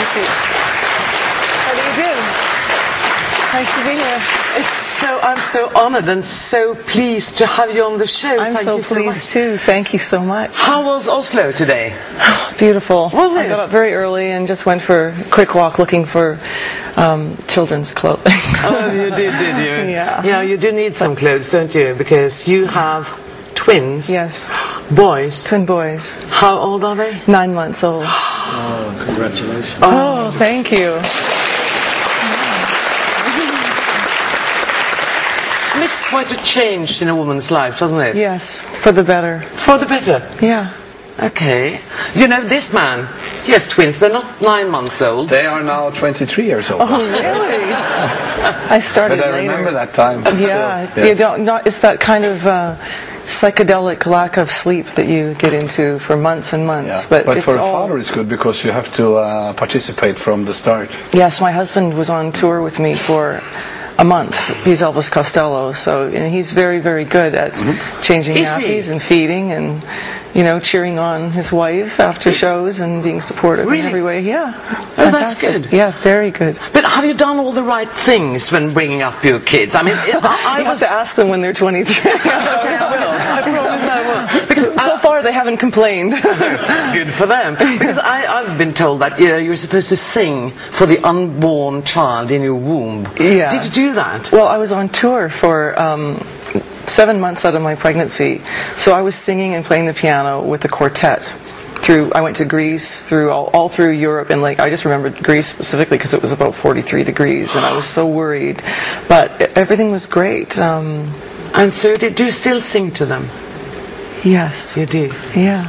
meet you. How do you do? Nice to be here. It's so I'm so honoured and so pleased to have you on the show. I'm Thank so you pleased much. too. Thank you so much. How was Oslo today? Beautiful. Was I got up very early and just went for a quick walk looking for um, children's clothing. Oh, you did, did you? Yeah. Yeah, you do need some clothes, don't you? Because you have twins. yes. Boys. Twin boys, How old are they? nine months old. Oh, congratulations. Oh, thank you. Makes quite a change in a woman's life, doesn't it? Yes, for the better. For the better. Yeah. Okay. You know, this man, he has twins. They're not nine months old. They are now 23 years old. Oh, really? I started but I later. remember that time. Yeah, Still, you don't. Not, it's that kind of uh, psychedelic lack of sleep that you get into for months and months. Yeah. But, But, it's for a father, it's good because you have to uh, participate from the start. Yes, my husband was on tour with me for a month. He's Elvis Costello, so and he's very, very good at changing Is he? nappies and feeding and you know cheering on his wife after shows and being supportive Really? in every way. Yeah. Oh, that's good. Yeah, very good. But have you done all the right things when bringing up your kids? I mean, I, I you have to ask them when they're 23. I will. I promise I will. Because so far, they haven't complained. Good for them. Because I, I've been told that you know, you're supposed to sing for the unborn child in your womb. Yes. Did you do that? Well, I was on tour for um, seven months out of my pregnancy, so I was singing and playing the piano with the quartet. Through, I went to Greece, through all, all through Europe, and like I just remembered Greece specifically because it was about 43 degrees, and I was so worried. But everything was great. Um, And so, did, do you still sing to them? yes, You do. yeah.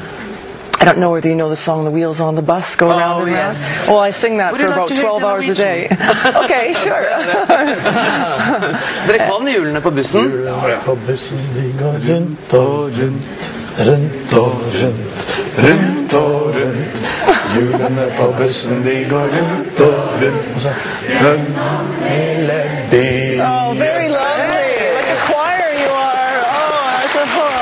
I don't know whether you know the song "The Wheels on the Bus Go Oh, Round and yes. Round." Well, I sing that Would for you like about 12 hours a day. okay, sure. Dere kan hjulene på bussen? Hjulene på bussen de går rundt og rundt, rundt og rundt, rundt og rundt. Hjulene på bussen de går rundt og rundt, og så rundt hele byen. Oh, very lovely. Like a choir you are. Oh, that's a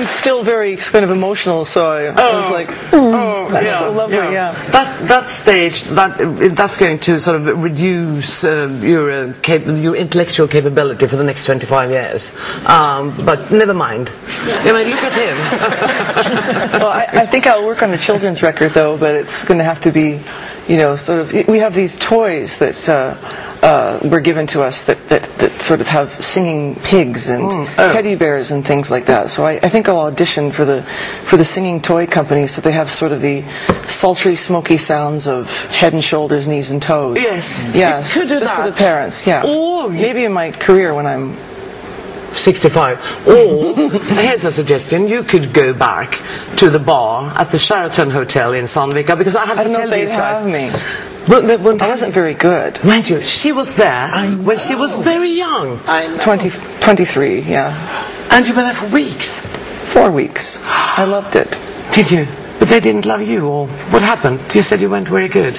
I'm, still very kind of emotional, so I, I was like, Oh, that's so lovely, yeah. That that stage that that's going to sort of reduce uh, your uh, cap- your intellectual capability for the next 25 years. Um, but never mind. I mean, look at him. well, I, I think I'll work on a children's record, though, but it's going to have to be, you know, sort of. We have these toys that uh, uh, were given to us that, that, that sort of have singing pigs and oh. teddy bears and things like that. So I, I think I'll audition for the for the singing toy company, so they have sort of the sultry, smoky sounds of head and shoulders, knees and toes. Yes. yes, You could do just for the parents. Yeah, Or maybe in my career when I'm 65. Or, here's a suggestion, you could go back to the bar at the Sheraton Hotel in Sandvika, because I have I to know tell if these guys. have me. Well, they wouldn't I wasn't very good. Mind you, she was there when she was very young. 20, 23, yeah. And you were there for weeks. Four weeks. I loved it. Did you? But they didn't love you, or what happened? You said you weren't very good.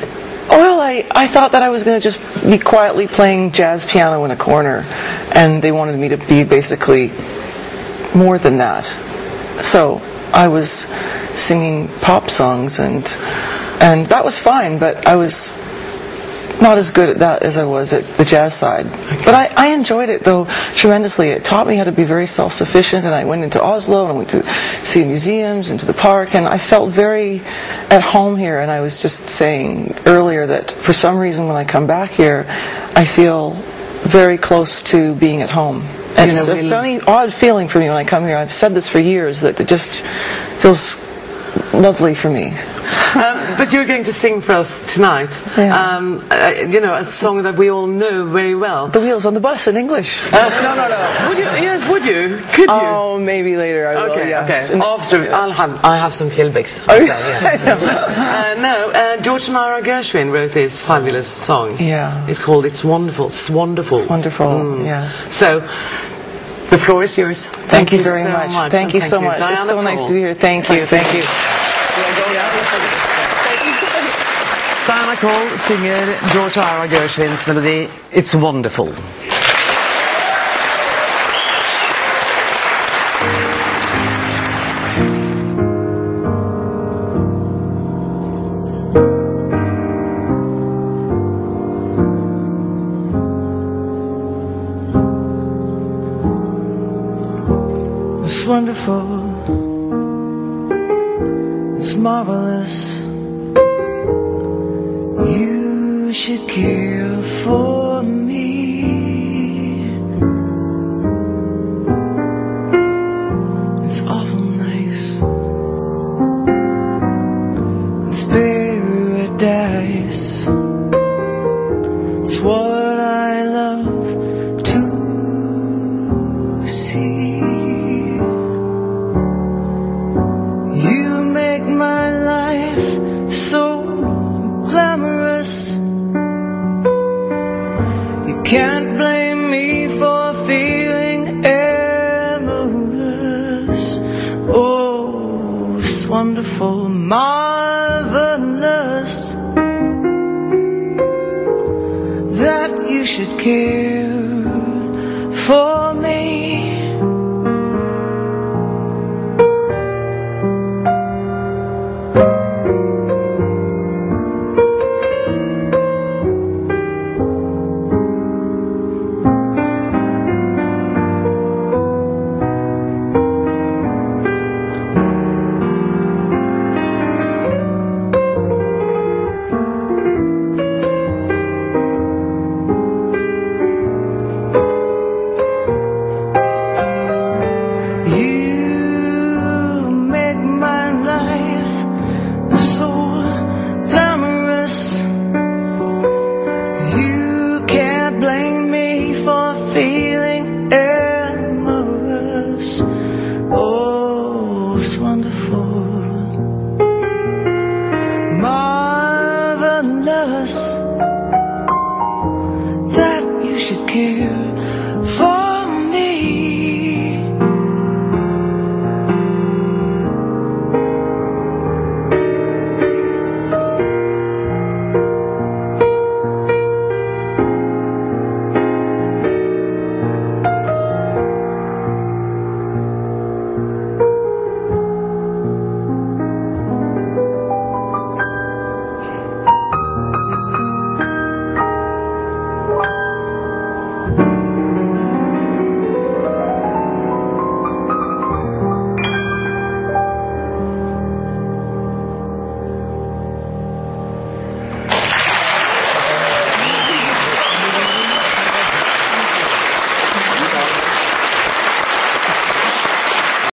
Well, I, I thought that I was going to just be quietly playing jazz piano in a corner, and they wanted me to be basically more than that. So I was singing pop songs, and and that was fine, but I was not as good at that as I was at the jazz side. But I, I enjoyed it though tremendously. It taught me how to be very self-sufficient, and I went into Oslo and I went to see museums and to the park, and I felt very at home here. And I was just saying earlier that for some reason when I come back here, I feel very close to being at home. And You know, it's a we- funny, odd feeling for me when I come here. I've said this for years that it just feels lovely for me. Um, but you're going to sing for us tonight. Yeah. Um, uh, you know, a song that we all know very well. The wheels on the bus in English. no, no, no. Would you? Yes, would you? Could you? Oh, maybe later I will. Okay, yes. okay. After I'll have I have some Philbix. Oh, Okay, yeah. uh, no, uh, George Nara Gershwin wrote this fabulous song. Yeah. It's called "S'Wonderful." It's wonderful. It's wonderful. Mm. Yes. So, the floor is yours. Thank, you very so much. much. Thank you so much. Diana it's so nice to be here. Thank you. Thank you. Diana Krall synger George Ira Gershwins melodi S'Wonderful. It's marvelous. You should care for me. Can't blame me for feeling amorous. Oh, it's wonderful, marvelous that you should care for в своем